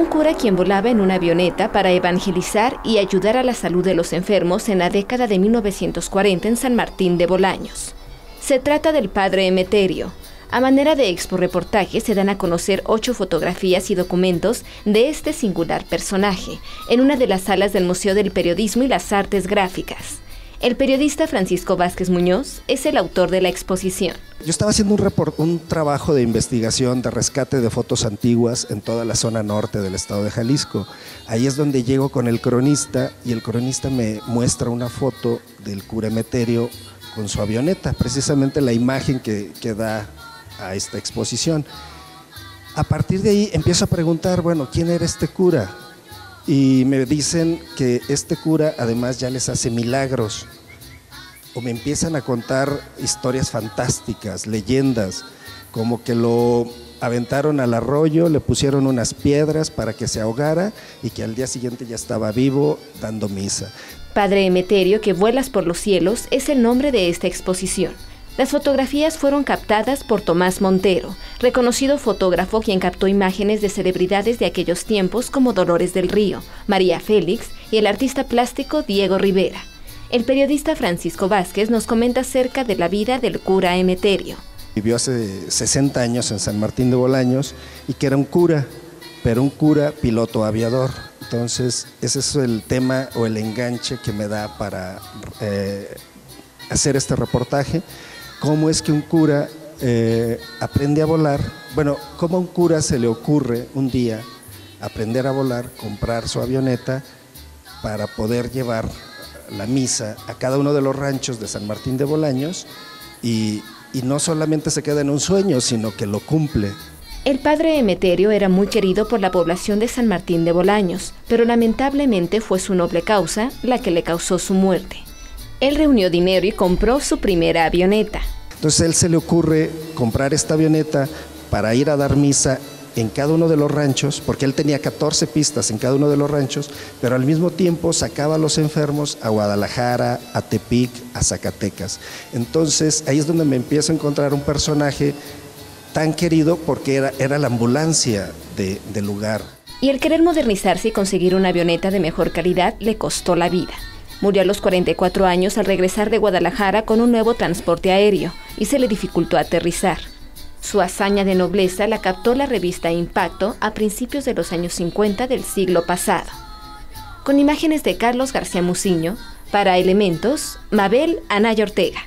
un cura quien volaba en una avioneta para evangelizar y ayudar a la salud de los enfermos en la década de 1940 en San Martín de Bolaños. Se trata del padre Emeterio. A manera de expo reportaje se dan a conocer ocho fotografías y documentos de este singular personaje en una de las salas del Museo del Periodismo y las Artes Gráficas. El periodista Francisco Vázquez Muñoz es el autor de la exposición. Yo estaba haciendo un, un, trabajo de investigación, de rescate de fotos antiguas en toda la zona norte del estado de Jalisco. Ahí es donde llego con el cronista y el cronista me muestra una foto del cura Emeterio con su avioneta, precisamente la imagen que, que da a esta exposición. A partir de ahí empiezo a preguntar, bueno, ¿quién era este cura? Y me dicen que este cura además ya les hace milagros o me empiezan a contar historias fantásticas, leyendas, como que lo aventaron al arroyo, le pusieron unas piedras para que se ahogara y que al día siguiente ya estaba vivo dando misa. Padre Emeterio, que vuelas por los cielos, es el nombre de esta exposición. Las fotografías fueron captadas por Tomás Montero, reconocido fotógrafo quien captó imágenes de celebridades de aquellos tiempos como Dolores del Río, María Félix y el artista plástico Diego Rivera. El periodista Francisco Vázquez nos comenta acerca de la vida del cura Emeterio. Vivió hace 60 años en San Martín de Bolaños y que era un cura, pero un cura piloto aviador. Entonces, ese es el tema o el enganche que me da para eh, hacer este reportaje cómo es que un cura eh, aprende a volar. Bueno, cómo a un cura se le ocurre un día aprender a volar, comprar su avioneta para poder llevar la misa a cada uno de los ranchos de San Martín de Bolaños y, y no solamente se queda en un sueño, sino que lo cumple. El padre Emeterio era muy querido por la población de San Martín de Bolaños, pero lamentablemente fue su noble causa la que le causó su muerte. Él reunió dinero y compró su primera avioneta. Entonces a él se le ocurre comprar esta avioneta para ir a dar misa en cada uno de los ranchos, porque él tenía 14 pistas en cada uno de los ranchos, pero al mismo tiempo sacaba a los enfermos a Guadalajara, a Tepic, a Zacatecas. Entonces ahí es donde me empiezo a encontrar un personaje tan querido porque era, era la ambulancia del lugar. Y el querer modernizarse y conseguir una avioneta de mejor calidad le costó la vida. Murió a los 44 años al regresar de Guadalajara con un nuevo transporte aéreo y se le dificultó aterrizar. Su hazaña de nobleza la captó la revista Impacto a principios de los años 50 del siglo pasado. Con imágenes de Carlos García Muciño, para Elementos, Mabel Anaya Ortega.